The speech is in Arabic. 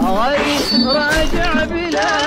غير راجع بلادي